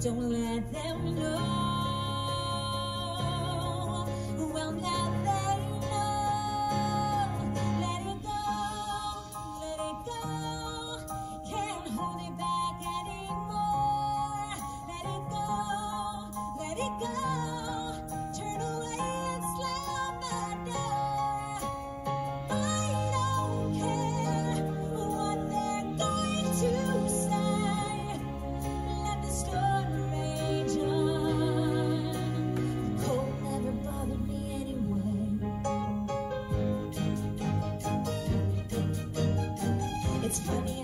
don't let them know. It's funny